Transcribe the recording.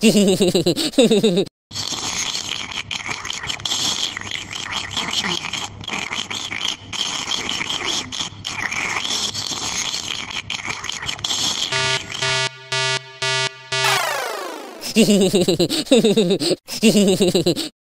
Hehehehe フフフフフ。